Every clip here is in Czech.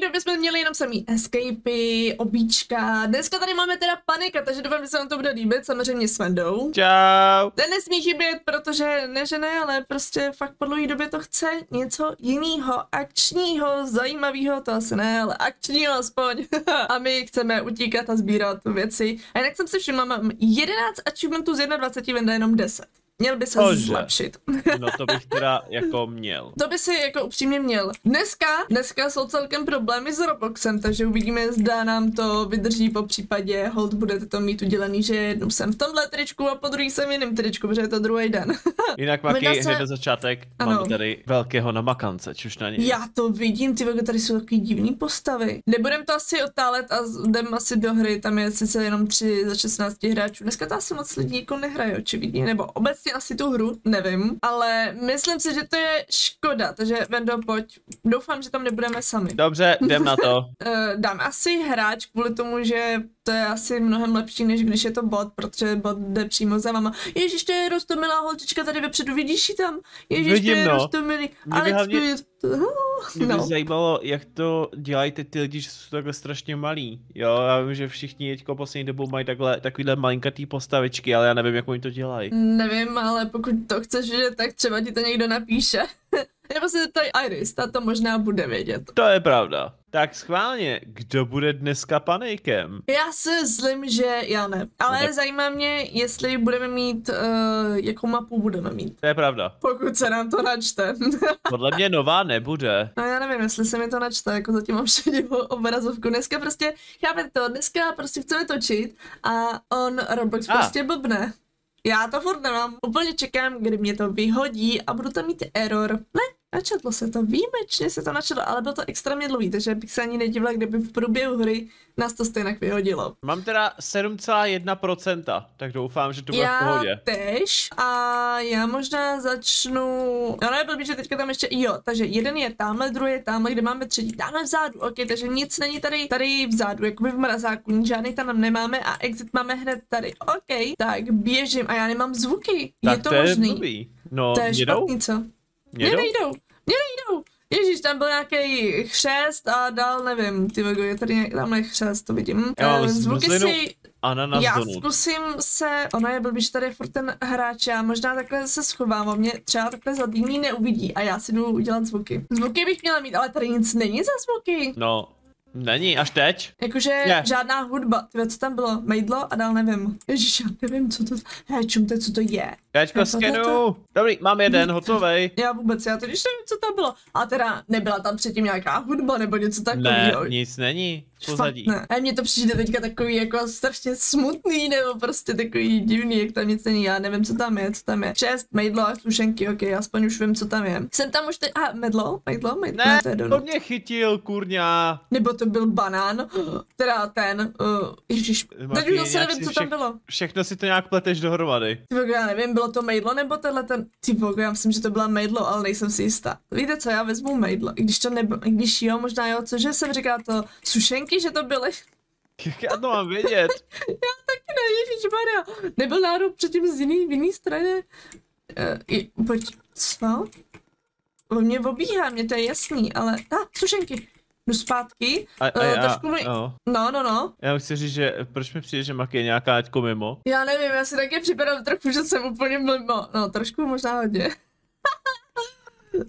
poslední době jsme měli jenom samý escapy, obíčka. Dneska tady máme teda panika, takže doufám, že se vám to bude líbit, samozřejmě s Vendou. Čau. Ten nesmí chybět, protože ne, že ne, ale prostě fakt po dlouhé době to chce něco jiného, akčního, zajímavého, to asi ne, ale akčního aspoň. a my chceme utíkat a sbírat věci. A jinak jsem si všimla, mám 11 achievementů z 21, Venda jenom 10. Měl by se Cože? zlepšit. No to bych teda jako měl. To by si jako upřímně měl. Dneska, dneska jsou celkem problémy s Robloxem, takže uvidíme, zda nám to vydrží po případě. Hold budete to mít udělaný, že jednou jsem v tomhle tričku a po druhý jsem v jiném tričku, protože je to druhý den. Jinak Maki, se- hned na začátek Ano. máme tady velkého namakance, čuž na něj. Já to vidím, ty tady jsou takový divný postavy. Nebudem to asi otálet a jdem asi do hry, tam je sice jenom 3 za 16 hráčů. Dneska to asi moc lidí jako nehraje, očividně, nebo obecně asi tu hru, nevím, ale myslím si, že to je škoda, takže Vendo, pojď. Doufám, že tam nebudeme sami. Dobře, jdem na to. Uh, dám asi hráč kvůli tomu, že to je asi mnohem lepší, než když je to bot, protože bot jde přímo za váma. Ježíš, to je rostomilá holčička tady vepředu, vidíš ji tam? Ježíš, Vidím, to je no. rostomilý. Alex, hlavně-. Mě by No. zajímalo, jak to dělají ty, ty lidi, že jsou takhle strašně malí. Jo, já vím, že všichni teďko poslední dobou mají takhle, takovýhle malinkatý postavičky, ale já nevím, jak oni to dělají. Nevím, ale pokud to chceš vědět, tak třeba ti to někdo napíše. Nebo se zeptaj Iris, ta to možná bude vědět. To je pravda. Tak schválně, kdo bude dneska panejkem? Já si zlím, že já ne. Ale tak- zajímá mě, jestli budeme mít, uh, jakou mapu budeme mít. To je pravda. Pokud se nám to načte. Podle mě nová nebude. No já nevím, jestli se mi to načte, jako zatím mám šedivou obrazovku. Dneska prostě, chápete to, dneska prostě chceme točit a on Roblox A. prostě blbne. Já to furt nemám. Úplně čekám, kdy mě to vyhodí a budu tam mít error. Ne, načetlo se to, výjimečně se to načetlo, ale bylo to extrémně dlouhý, takže bych se ani nedivila, kdyby v průběhu hry nás to stejně vyhodilo. Mám teda 7,1%, tak doufám, že to bude v Já pohodě. tež a já možná začnu, no ne, blbý, že teďka tam ještě, jo, takže jeden je tamhle, druhý je tamhle, kde máme třetí, tamhle vzadu, ok, takže nic není tady, tady vzadu, jakoby v mrazáku, žádný tam nemáme a exit máme hned tady, ok, tak běžím a já nemám zvuky, Tak je to, to je možný, blbý. No, to je jedou? špatný, co? Mě nejdou, mě nejdou. Ježíš, tam byl nějaký chřest a dál nevím, ty je tady tamhle chřest, to vidím. Já mám Eh, zvuky si Ananas já donut. zkusím se, ono je blbý, že tady je furt ten hráč, já možná takhle se schovám, on mě třeba takhle za dní neuvidí a já si jdu udělat zvuky. Zvuky bych měla mít, ale tady nic není za zvuky. No, není, až teď. Jakože Je. žádná hudba, tyhle, co tam bylo, mejdlo a dál nevím. Ježíš, já nevím, co to, hej, čumte, co to je. Tohle skenu. Dobrý, mám jeden, hotovej. Já vůbec, já totiž nevím, co tam bylo. A teda nebyla tam předtím nějaká hudba nebo něco Ne, takového. nic není. Pozadí. Ne. A mně to přijde teďka takový jako strašně smutný, nebo prostě takový divný, jak tam nic není. Já nevím, co tam je, co tam je. Šest, mejdlo a sušenky, ok, aspoň už vím, co tam je. Jsem tam už teď, a medlo, mejdlo, mejdlo, Ne, to je to mě chytil, kurňa. Nebo to byl banán, teda ten, uh, ježiš, teď už zase nevím, co tam bylo. Všechno si to nějak pleteš dohromady. Já nevím, bylo to mejdlo nebo tenhle ten, ty já myslím, že to byla mejdlo, ale nejsem si jistá. Víte co, já vezmu mejdlo, i když to nebylo, i když jo, možná jo, cože jsem říkala to, sušenky, že to byly. Já to mám vědět? Já taky ne, ježišmarja. Nebyl náhodou předtím z jiný, v jiný straně? Uh, pojď, co? On mě obíhá, mě to je jasný, ale... A, ah, sušenky. Jdu zpátky. A, a, Eh, já, trošku mi- no. No, no, no. Já chci říct, že proč mi přijde, že Maki je nějaká teďko mimo? Já nevím, já si taky připadám trochu, že jsem úplně mimo. No, trošku možná hodně.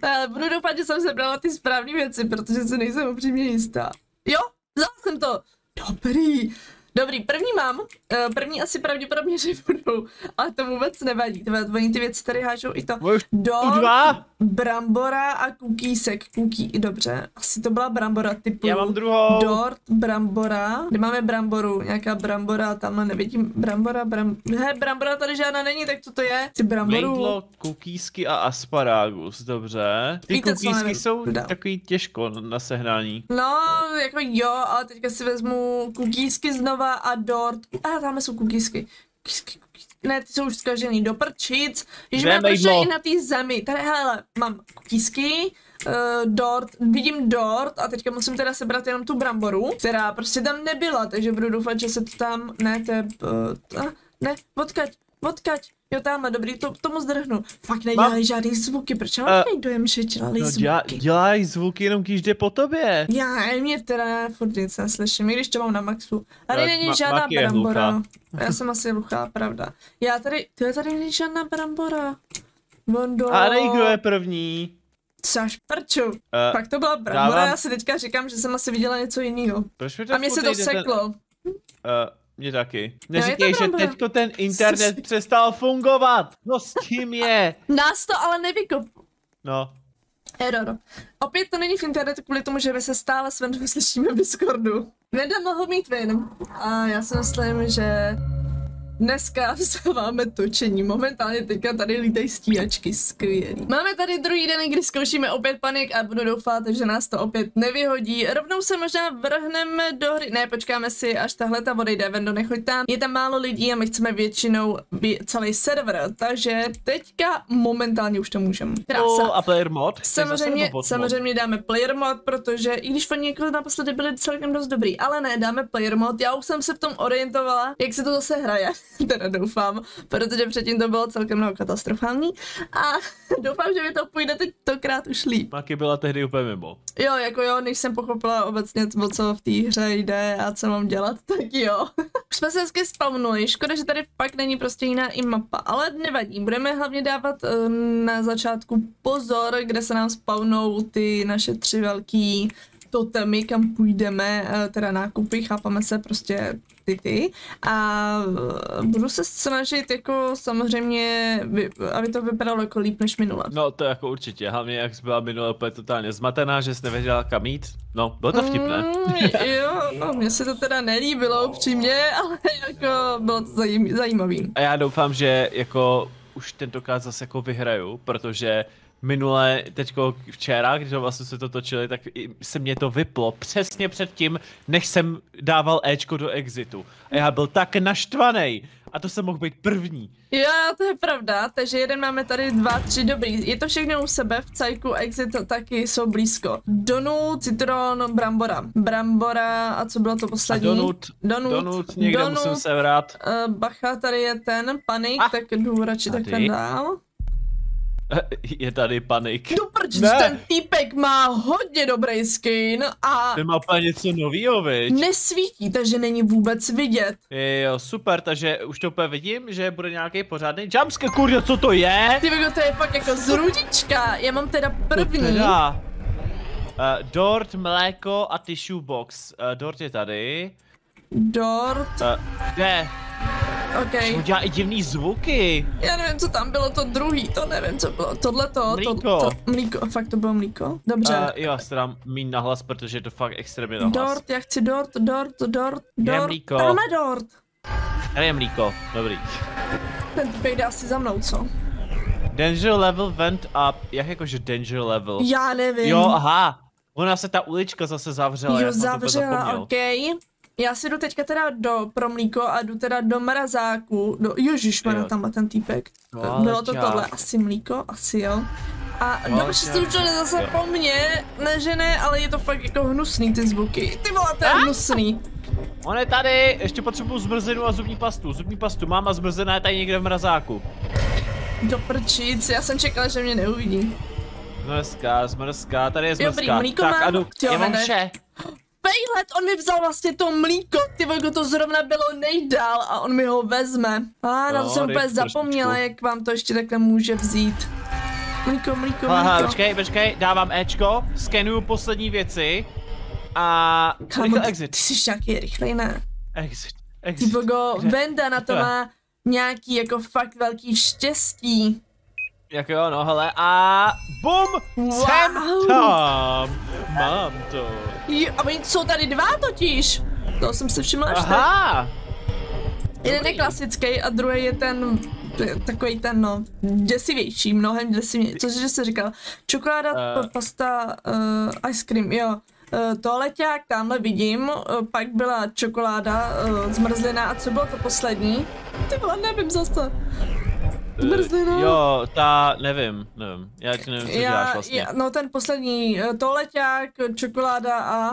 Ale budu doufat, že jsem sebrala ty správné věci, protože si nejsem upřímně jistá. Jo, vzala jsem to. Dobrý. Dobrý, první mám. Eh, První asi pravděpodobně, že budou, ale to vůbec nevadí. Oni ty věci tady hážou i to. Už Do tu dva? Brambora a kukísek. Kukí, dobře. Asi to byla brambora typu. Já mám druhou. Dort, brambora. Kde máme bramboru? Nějaká brambora, tamhle nevidím. Brambora, bram... He, brambora tady žádná není, tak co to je? Ty bramboru. Mejdlo, kukísky a asparagus, dobře. Ty Víte, kukísky jsou dodám. takový těžko na sehnání. No, jako jo, ale teďka si vezmu kukísky znova a dort. A tamhle jsou. Kukísky, kukísky. Ne, ty jsou už zkažený do prčic. Když mejdlo? i na té zemi. Tady, hele, mám kukísky, uh, dort, vidím dort a teďka musím teda sebrat jenom tu bramboru, která prostě tam nebyla, takže budu doufat, že se to tam, ne, to je, uh, ne, odkaď, Odkaď? Jo, tamhle, dobrý, to, tomu zdrhnu. Fakt nedělají Mám- žádný zvuky, proč Eh, mám uh, dojem, že dělali No, zvuky? dělá, dělají zvuky jenom když jde po tobě. Já, mě teda furt nic neslyším, i když to mám na maxu. Tady není Ma- žádná brambora. Já jsem asi hluchá, pravda. Já tady, tyhle tady není žádná brambora. Bondo. A nej, kdo je první? Což prču. Uh, Pak to byla brambora, dávám- já si teďka říkám, že jsem asi viděla něco jiného. A mě se to nejde ten- seklo. Uh, mě taky. to Neříkej, že brambora. teďko ten internet přestal fungovat. No s tím je. Nás to ale nevykop. No, Error. Opět to není v internetu kvůli tomu, že my se stále s Vendou slyšíme v Discordu. Venda mohl mít vin. A já si myslím, že dneska vstáváme točení. Momentálně teďka tady lítají stíhačky, skvělý. Máme tady druhý den, kdy zkoušíme opět panik a budu doufat, že nás to opět nevyhodí. Rovnou se možná vrhneme do hry. Ne, počkáme si, až tahle ta odejde, Vendo, nechoď tam. Je tam málo lidí a my chceme většinou vě- celý server, takže teďka momentálně už to můžeme. Krása. oh, a player mod? Samozřejmě, samozřejmě dáme player mod, protože i když oni jako naposledy byli celkem dost dobrý, ale ne, dáme player mod, já už jsem se v tom orientovala, jak se to zase hraje, teda doufám, protože předtím to bylo celkem no, katastrofální a doufám, že mi to půjde teď tokrát už líp. Maky byla tehdy úplně mimo. Jo, jako jo, než jsem pochopila obecně, o co v té hře jde a co mám dělat, tak jo. Už jsme se hezky spawnuli, škoda, že tady fakt není prostě jiná i mapa, ale nevadí, budeme hlavně dávat eh, na začátku pozor, kde se nám spawnou ty naše tři velký totemy, kam půjdeme, eh, teda nákupy, chápeme se prostě ty ty a eh, budu se snažit jako samozřejmě, aby to vypadalo jako líp než minule. No to jako určitě, hlavně jak jsi byla minule úplně totálně zmatená, že jsi nevěděla kam jít. No, bylo to vtipné. Mm, jo, no, mně se to teda nelíbilo upřímně, ale jako bylo to zajím, zajímavý. A já doufám, že jako už tentokrát zase jako vyhraju, protože minule, teďko včera, když vlastně se to točili, tak se mě to vyplo přesně před tím, než jsem dával Ečko do exitu. A já byl tak naštvaný. A to jsem mohl být první. Jo, to je pravda, takže jeden máme tady dva, tři dobrý. Je to všechno u sebe, v cajku exit taky jsou blízko. Donut, citron, brambora. Brambora a co bylo to A poslední? donut, Donut, donut někde donut. musím sebrat. Uh, bacha, tady je ten panik, Ah, tak jdu radši takhle dál. Je tady panik. No proč Ne. ten týpek má hodně dobrý skin a Ten má úplně něco novýho, viď? nesvítí, takže není vůbec vidět. Jo, super, takže už to úplně vidím, že bude nějaký pořádný jumpscare, kurde, co to je? Ty to je fakt jako z rudička. Já mám teda první. Teda. Uh, dort, mléko a tissue box. Uh, dort je tady. Dort, Uh, kde? Ok. On dělá i divný zvuky. Já nevím, co tam bylo to druhý, to nevím, co bylo. Tohle to, to, Mlíko. to, mlíko, fakt to bylo mlíko. Dobře. Uh, jo, se dám míň nahlas, protože je to fakt extrémně nahlas. Dort, já chci dort, dort, dort, Kde je dort. mlíko? Tam je dort. Tady je mlíko, dobrý. Ten typek jde asi za mnou, co? Danger level went up. Jak jakože danger level? Já nevím. Jo, aha. Ona se ta ulička zase zavřela, jo já jsem to úplně zavřela, zapomněl. ok. Já si jdu teďka teda do pro mlíko a jdu teda do mrazáku. Do, ježišmarja, Jo. tam má ten týpek. No, Bylo to tohle, asi mlíko, asi jo. A No, dobře se učili zase Jo. po mně, ne že ne, ale je to fakt jako hnusný ty zvuky. Ty vole, to je hnusný. On je tady, ještě potřebuju zmrzlinu a zubní pastu. Zubní pastu mám a zmrzlina je tady někde v mrazáku. Do prčic, já jsem čekala, že mě neuvidí. Zmrzka, zmrzka, tady je zmrzka. Dobrý, mlíko tak mám. a jdu, Jo, já mám vše. Pejlet, on mi vzal vlastně to mlíko, ty vole, to zrovna bylo nejdál a on mi ho vezme. A na to No, jsem úplně zapomněla, jak vám to ještě takhle může vzít. Mlíko, mlíko, Aha, mlíko. počkej, počkej, dávám Ečko, skenuju poslední věci a Kámo, rychle ty, exit. ty jsi nějaký rychlej, ne? Exit, Ty exit. bogo, Kde? Venda na to má nějaký jako fakt velký štěstí. Jak jo, no hele, a bum, Wow. jsem tam, mám to. Jo, a oni jsou tady dva totiž. To jsem si všimla až teď. Aha, Jeden je klasický a druhý je ten takový ten no, děsivější, mnohem děsivější. Cože jsi říkal? Čokoláda, uh, pasta, uh, ice cream, jo. Uh, toaleťák tamhle vidím, uh, pak byla čokoláda, uh, zmrzlina a co bylo to poslední? Ty vole, nevím zase. Zmrzlina. jo, ta, nevím, nevím, já ti nevím, co děláš Já, vlastně. já, no ten poslední, uh, toaleťák, čokoláda a...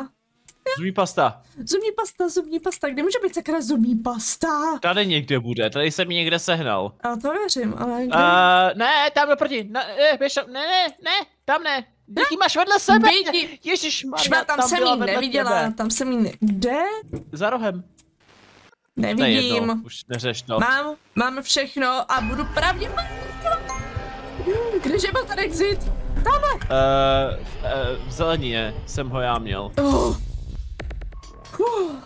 Zubní pasta. Zubní pasta, zubní pasta. Kde může být sakra zubní pasta? Tady někde bude, tady jsem ji někde sehnal. A to věřím, ale kde? Uh, ne, tam naproti, ne, ne, běž tam, ne, ne, ne, tam ne. Ty máš vedle sebe. Ježíš, Šma, tam, jsem jí neviděla, tam jsem jí ne... Kde? Za rohem. Nevidím. už neřeš to. Mám, mám všechno a budu pravděpodobně... Kdeže byl ten exit? Tamhle. Uh, uh, v zelenině jsem ho já měl. Oh.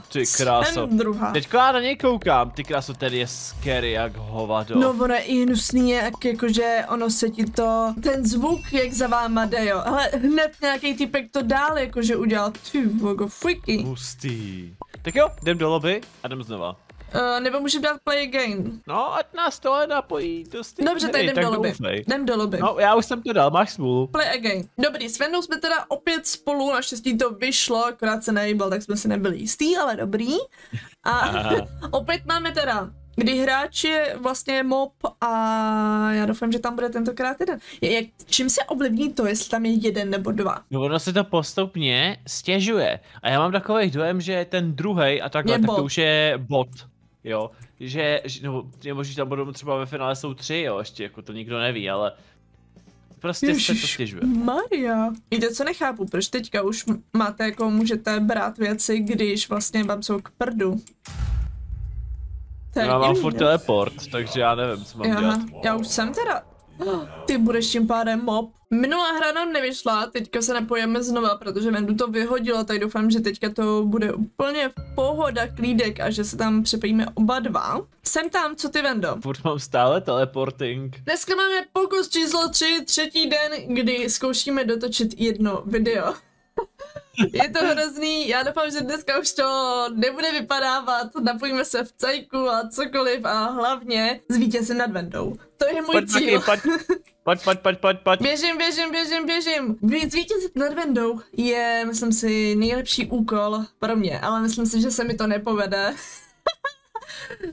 Ty kráso. Jsem druhá. Teďko já na něj koukám, ty kráso, ten je scary jak hovado. No ono je i hnusný, jak jakože ono se ti to, ten zvuk jak za váma jde jo, ale hned nějaký typek to dál jakože udělal, ty vogo, freaky. Hustý. Tak jo, jdem do lobby a jdem znova. Uh, nebo můžeme dát play again. No, ať nás tohle napojí, to stejně Dobře, tak jdem do lobby. Jdem do lobby. No, já už jsem to dal, máš smůlu. Play again. Dobrý, s Vendou jsme teda opět spolu, naštěstí to vyšlo, akorát se nejbal, tak jsme si nebyli jistý, ale dobrý. A opět máme teda kdy hráč je vlastně mob a já doufám, že tam bude tentokrát jeden. Je, jak, čím se ovlivní to, jestli tam je jeden nebo dva? No ono se to postupně stěžuje. A já mám takový dojem, že ten druhý a takhle, tak to už je bot. Jo, že, nebo nebo že tam budou třeba ve finále jsou tři, jo, ještě jako to nikdo neví, ale prostě se to stěžuje. Maria. Víte, co nechápu, proč teďka už máte jako můžete brát věci, když vlastně vám jsou k prdu. Já mám furt ne? teleport, takže já nevím, co mám dělat. Aha, já už jsem teda. Ty budeš tím pádem mob. Minulá hra nám nevyšla, teďka se napojeme znova, protože Vendu to vyhodilo, tak doufám, že teďka to bude úplně pohoda, klídek a že se tam přepojíme oba dva. Jsem tam, co ty Vendo? Furt mám stále teleporting. Dneska máme pokus číslo 3, třetí den, kdy zkoušíme dotočit jedno video. Je to hrozný, já doufám, že dneska už to nebude vypadávat, napojíme se v cajku a cokoliv a hlavně zvítězím nad Vendou. To je můj Pojď, cíl. Pojď, pojď, pojď, pojď, pojď, pojď. Běžím, běžím, běžím, běžím. Zvítězit nad Vendou je, myslím si, nejlepší úkol pro mě, ale myslím si, že se mi to nepovede.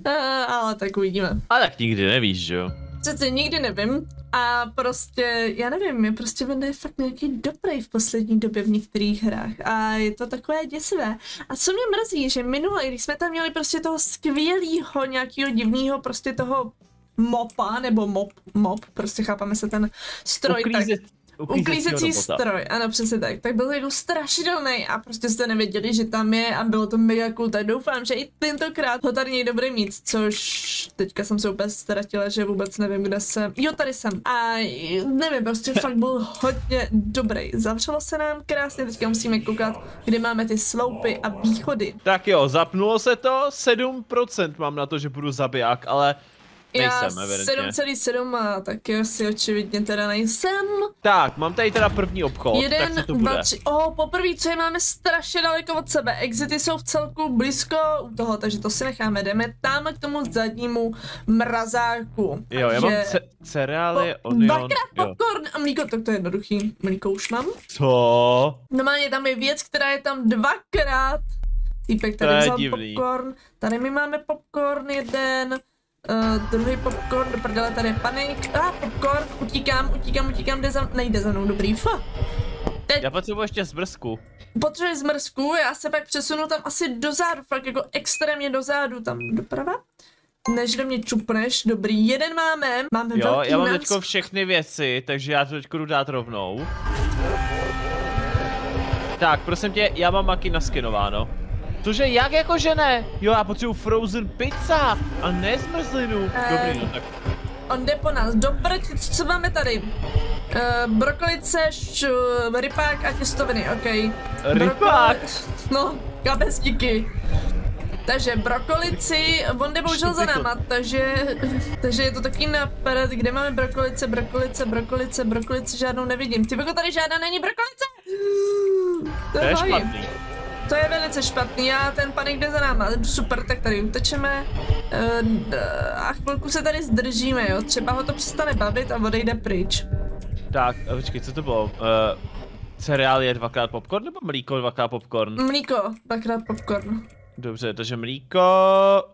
Ale tak uvidíme. A tak nikdy nevíš, že jo? Přece nikdy nevím a prostě, já nevím, je prostě Venda je fakt nějaký dobrý v poslední době v některých hrách a je to takové děsivé. A co mě mrzí, že minule, když jsme tam měli prostě toho skvělého nějakého divného prostě toho mopa, nebo mop, mop, prostě chápeme se ten stroj, tak Uklízet, uklízecí stroj, ano přesně tak, tak byl jako strašidelný a prostě jste nevěděli, že tam je a bylo to mega cool, tak doufám, že i tentokrát ho tady někdo bude mít, což teďka jsem se úplně ztratila, že vůbec nevím, kde jsem, jo tady jsem. A nevím, prostě fakt byl hodně dobrý, zavřelo se nám krásně, teďka musíme koukat, kde máme ty sloupy a východy. Tak jo, zapnulo se to, 7% mám na to, že budu zabiják, ale nejsem, Já evidentně. 7,7 a taky asi očividně teda nejsem. Tak, mám tady teda první obchod, tak Jeden, co to bude? dva, tři. O, poprvé, co je máme strašně daleko od sebe. Exity jsou v celku blízko u toho, takže to si necháme. Jdeme tam k tomu zadnímu mrazáku. Jo, já mám Takže- ce- cereálie, Po- onion, Dvakrát jo. popcorn a mlíko, tak to je jednoduchý. Mlíko už mám. Co? Normálně tam je věc, která je tam dvakrát. Týpek tady je vzal divný. popcorn. Tady my máme popcorn jeden. Uh, druhý popcorn, do prdele, tady je panik. A ah, popcorn, utíkám, utíkám, utíkám, jde za, nejde za mnou, dobrý, fa. Teď Já potřebuji ještě zmrzku. potřebuje zmrzku, já se pak přesunu tam asi dozadu, fakt jako extrémně dozadu, tam doprava. Než do mě čupneš, dobrý, jeden máme, máme Jo, velký já mám nás- teďko všechny věci, takže já to teďko jdu dát rovnou. Tak, prosím tě, já mám maky naskenováno. Cože, jak jako že ne? Jo, já potřebuji frozen pizza a ne zmrzlinu. Eh, Dobrý, no tak. On jde po nás, do prd, co máme tady? Uh, brokolice, š, rypák a těstoviny, ok. Rypák? No, kapestíky. Takže brokolici, on jde bohužel za náma, takže, takže je to taky naprd, kde máme brokolice, brokolice, brokolice, brokolice, žádnou nevidím. Ty jako tady žádná není brokolice! To je bajím. špatný. To je velice špatný a ten panik jde za náma. Super, tak tady utečeme eh, a chvilku se tady zdržíme, jo. Třeba ho to přestane bavit a odejde pryč. Tak, počkej, co to bylo? Uh, cereál je dvakrát popcorn nebo mlíko dvakrát popcorn? Mlíko, dvakrát popcorn. Dobře, takže mlíko.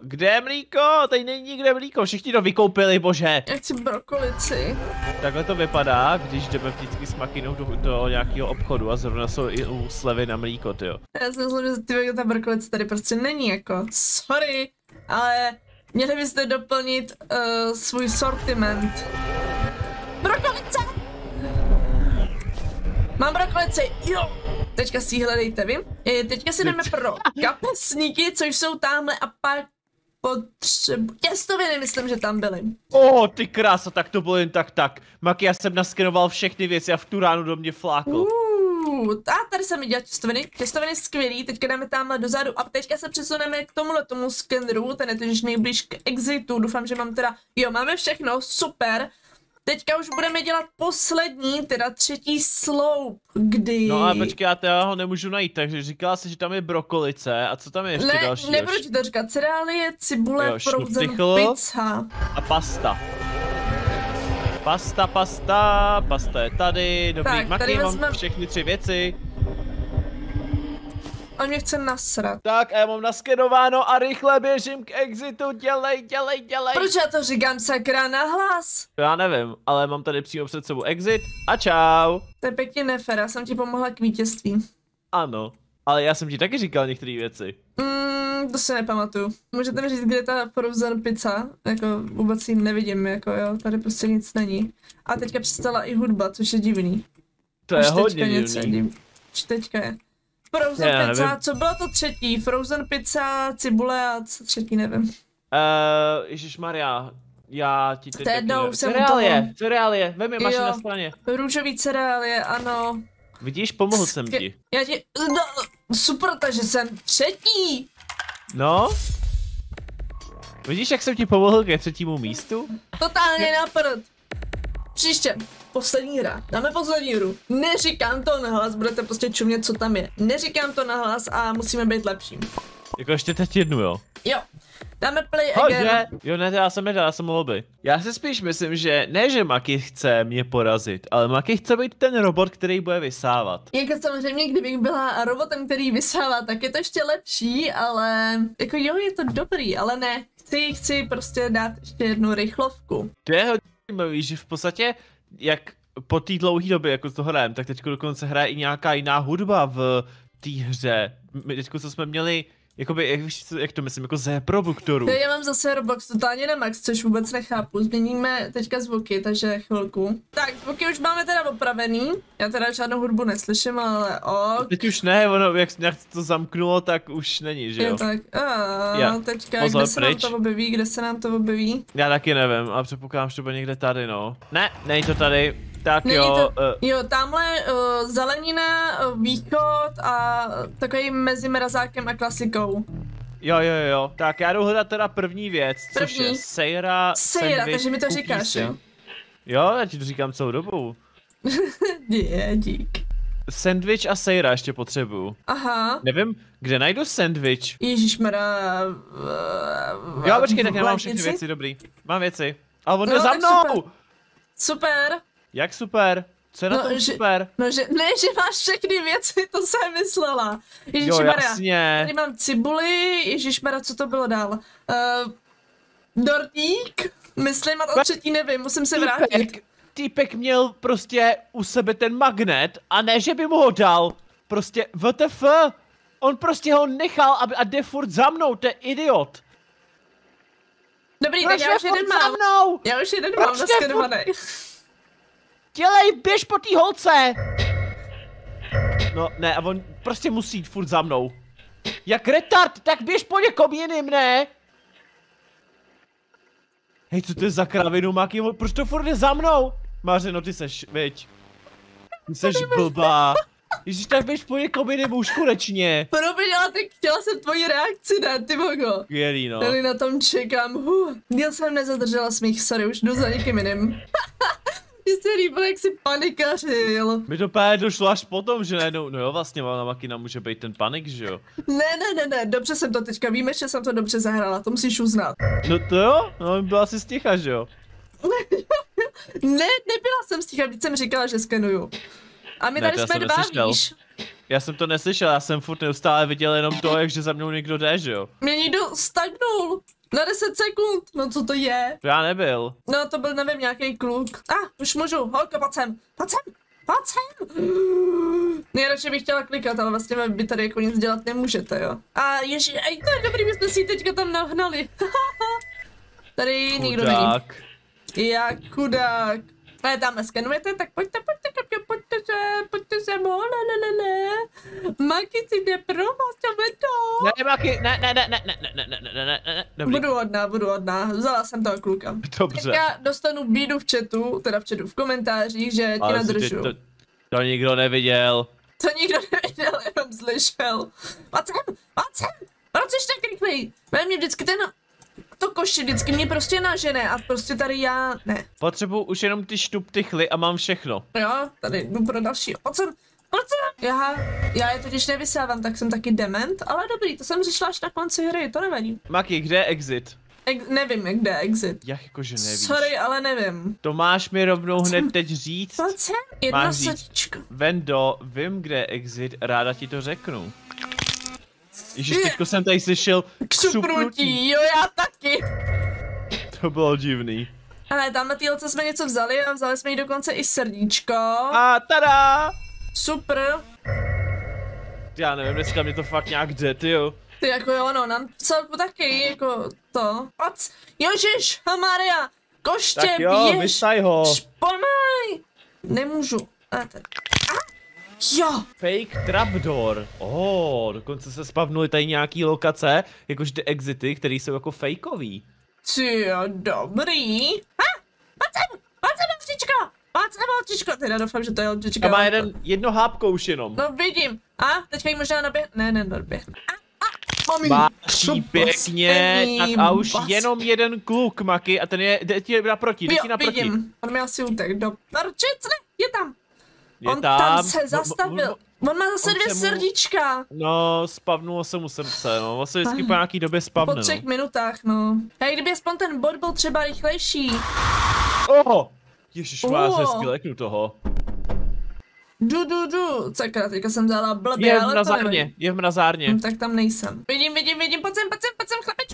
Kde je mlíko? Tady není nikde mlíko, všichni to vykoupili, bože. Já chci brokolici. Takhle to vypadá, když jdeme vždycky s makinou do, do nějakého obchodu a zrovna jsou i u slevy na mlíko, tyjo. Já si myslím, že ty ta brokolice tady prostě není jako, sorry, ale měli byste doplnit uh, svůj sortiment. Brokolice! Mám brokolici, jo! Teďka si ji hledejte vy. E, Teďka si jdeme pro kapesníky, což jsou tamhle a pak potřebu... Těstoviny myslím, že tam byly. O, ty krása, tak to bylo jen tak tak. Maki, já jsem naskenoval všechny věci a v tu ránu do mě flákl. Uh, a tady jsem viděl těstoviny, těstoviny skvělý, teďka jdeme tamhle dozadu a teďka se přesuneme k tomuhle tomu skeneru, ten je totiž nejblíž k exitu, doufám, že mám teda, jo, máme všechno, super, Teďka už budeme dělat poslední, teda třetí sloup, kdy... No a počkej, já ho nemůžu najít, takže říkala jsi, že tam je brokolice a co tam je ještě ne, další? nebudu ti to říkat, cereálie, cibule, Jo, frozen pizza. A pasta. Pasta, pasta, pasta je tady, dobrý, Tak, Maki, tady mám všechny tři věci. On mě chce nasrat. Tak a já mám naskenováno a rychle běžím k exitu, dělej, dělej, dělej. Proč já to říkám sakra nahlas? Já nevím, ale mám tady přímo před sebou exit a čau. To je pěkně nefér, já jsem ti pomohla k vítězství. Ano, ale já jsem ti taky říkal některé věci. Mm, to si nepamatuju. Můžete mi říct, kde je ta frozen pizza? Jako vůbec ji nevidím, jako jo, tady prostě nic není. A teďka přestala i hudba, což je divný. To je Až hodně teďka něco divný. div... Teďka je. Frozen Já pizza, nevím. co bylo to třetí? Frozen pizza, cibule a co třetí, nevím. Uh, Ježíš Maria, já ti teď To je jednou, jsem u Cereálie, toho. cereálie, vem je, máš je Jo. na straně. Růžový cereálie, ano. Vidíš, pomohl jsem ti. Já ti... No, super, takže jsem třetí. No? Vidíš, jak jsem ti pomohl ke třetímu místu? Totálně na prd. Příště, poslední hra. Dáme poslední hru. Neříkám to nahlas, budete prostě čumět, co tam je. Neříkám to nahlas a musíme být lepší. Jako ještě teď jednu, jo. Jo. Dáme play again. Hodně. Jo, ne, já jsem nedal, já jsem lobby. Já si spíš myslím, že ne, že Maki chce mě porazit, ale Maki chce být ten robot, který bude vysávat. Jako samozřejmě, kdybych byla robotem, který vysává, tak je to ještě lepší, ale jako jo, je to dobrý, ale ne. Chci, chci prostě dát ještě jednu rychlovku. To je hodně že v podstatě, jak po té dlouhé době, jako to hrajem, tak teď dokonce hraje i nějaká jiná hudba v té hře. My teď, co jsme měli, jakoby, jak, víš, jak to myslím, jako z reproduktorů. To já mám zase Roblox totálně na max, což vůbec nechápu. Změníme teďka zvuky, takže chvilku. Tak, zvuky už máme teda opravený. Já teda žádnou hudbu neslyším, ale ok. Teď už ne, ono, jak, jak to zamknulo, tak už není, že Je jo? tak, a Já. teďka, Pozor, kde se pryč. nám to objeví, kde se nám to objeví? Já taky nevím, ale předpokládám, že to bude někde tady, no. Ne, není to tady. Tak Není jo, to, uh, jo, tamhle uh, zelenina, uh, východ a takový mezi mrazákem a klasikou. Jo, jo, jo. Tak já jdu hledat teda první věc, což První. je sejra, Sejra, sandwich, takže mi to říkáš, jo? Jo, já ti to říkám celou dobu. Je, dík. Sandwich a sejra ještě potřebuju. Aha. Nevím, kde najdu sandwich. Ježišmarja. Jo, počkej, tak já mám všechny věci, dobrý. Mám věci. Ale on No, jde za mnou! super. Super. Jak super? Co je na No, tom že- super? No, že, ne, že máš všechny věci, to jsem myslela. Jo, Ježišmarja. jasně. Tady mám cibuli, ježišmarja, co to bylo dál? Uh, dortík, myslím, a to třetí nevím, musím se vrátit. Týpek, týpek měl prostě u sebe ten magnet a ne, že by mu ho dal. Prostě WTF. On prostě ho nechal aby, a jde furt za mnou, to je idiot. Dobrý, Proč tak já už jeden mám. Já už jeden mám jde naskenovaný. Dělej, běž po té holce. No, ne, a on prostě musí jít furt za mnou. Jak retard, tak běž po někom jiným, ne? Hej, co to je za kravinu, Maki? Proč to furt jde za mnou? Mařeno, ty seš, viď? Ty seš blbá. Ježíš, tak běž po někom jiným už konečně. Promiň, tak chtěla jsem tvoji reakci dát, ty mogo. Skvělý, no. Tady na tom čekám. Huh. Já jsem nezadržela smích, sorry, už jdu za někým jiným. Mně se líbilo, jak si panikařil. Mi to právě došlo až potom, že najednou, no jo, vlastně ona Makina může být ten panik, že jo? Ne, ne, ne, ne, dobře jsem to teďka, víme, že jsem to dobře zahrála, to musíš uznat. No to jo, no byla asi sticha, že jo? Ne, nebyla jsem sticha, víc jsem říkala, že skenuju. A my Ne, tady jsme dva, neslyšel. víš? Já jsem to neslyšel, já jsem furt neustále viděl jenom to, jak že za mnou někdo jde, že jo? Mě někdo stagnul na 10 sekund. No co to je? To já nebyl. No to byl, nevím, nějaký kluk. A, ah, už můžu, holka, pojď sem, pojď sem, pojď sem. Nejradši bych chtěla klikat, ale vlastně vy tady jako nic dělat nemůžete, jo. A ježi, ej, to je dobrý, my jsme si teďka tam nahnali. tady Chudák. nikdo není. Jak chudák. Ale tam skenujete, tak pojďte, pojďte, pojďte, pojďte se, pojďte se, mo, ne, ne, ne, ne. Maki si jde pro vás, to. Ne, Maki, ne, ne, ne, ne, ne, ne, ne, ne, ne, ne, ne, Budu hodná, budu hodná, vzala jsem toho kluka. Dobře. Já dostanu bídu v chatu, teda v chatu, v komentářích, že ti nadržu. To, to nikdo neviděl. To nikdo neviděl, jenom slyšel. Pojď sem, pojď sem, proč jsi tak rychlej? Mě vždycky ten to koši vždycky mě prostě nažene a prostě tady já ne. Potřebuju už jenom ty štuptychly a mám všechno. Jo, tady jdu pro další. Pojď sem, pojď sem. Já, já je totiž nevysávám, tak jsem taky dement, ale dobrý, to jsem řešila až na konci hry, to nevadí. Maki, kde je exit? Ex nevím, kde je exit. Jak jakože nevíš? Sorry, ale nevím. To máš mi rovnou hned teď říct. Pojď sem, jedno srdíčko. Vendo, vím, kde je exit, ráda ti to řeknu. Ježiš, teďko jsem tady slyšel křupnutí. Jo, já taky. To bylo divný. Ale tam na týlce jsme něco vzali a vzali jsme jí dokonce i srdíčko. A tada! Super. Já nevím, dneska mě to fakt nějak jde, ty jo. Ty jako jo, no, nám celku taky, jako to. Pac, Ježiš, Maria, koště, tak jo, běž, ho. Špomaj. Nemůžu. A tak. Jo! Fake trapdoor. Oh, dokonce se spavnuly tady nějaký lokace, jakož ty exity, které jsou jako fakeový. Ty jo, dobrý. Ha! Pojď sem! Pojď sem, holčičko! Pojď sem, holčičko! Teda doufám, že to je holčička. A má jeden, jedno hápko už jenom. No vidím. A, teďka jí možná naběh... Ne, ne, naběh. Mami, Máš pěkně, tak a už bas. jenom jeden kluk, Maki, a ten je, jde ti naproti, jde ti naproti. vidím, on mi asi utek do parčic, je tam. Je on tam, tam se zastavil. On, on má zase dvě mu, srdíčka. No, spavnulo se mu srdce, no. Vlastně vždycky po nějaký době spavne, Po třech no. minutách, no. Hej, kdyby aspoň ten bod byl třeba rychlejší. Oho! Ježiš, má oh. hezky leknu toho. Du, du, du. Sakra, teďka jsem dala blbě, je ale v mrazárně, je v mrazárně. Hm, tak tam nejsem. Vidím, vidím, vidím, pojď sem, pojď sem, pojď sem, chlapečku.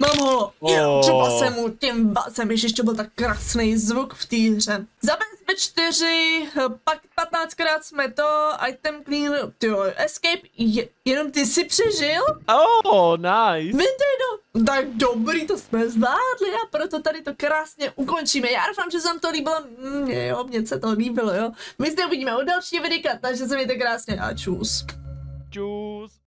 Mám ho. Oh. Třeba jsem mu tím basem, ještě byl tak krásný zvuk v té hře. Zabez ve čtyři, pak 15krát jsme to, item clean, tyjo, escape, je, jenom ty si přežil? Oh, nice. Nintendo, tak dobrý, to jsme zvládli a proto tady to krásně ukončíme. Já doufám, že se vám to líbilo, mm, jo, mně se to líbilo, jo. My zde uvidíme u dalšího videa, takže se mějte krásně a čus. Čus.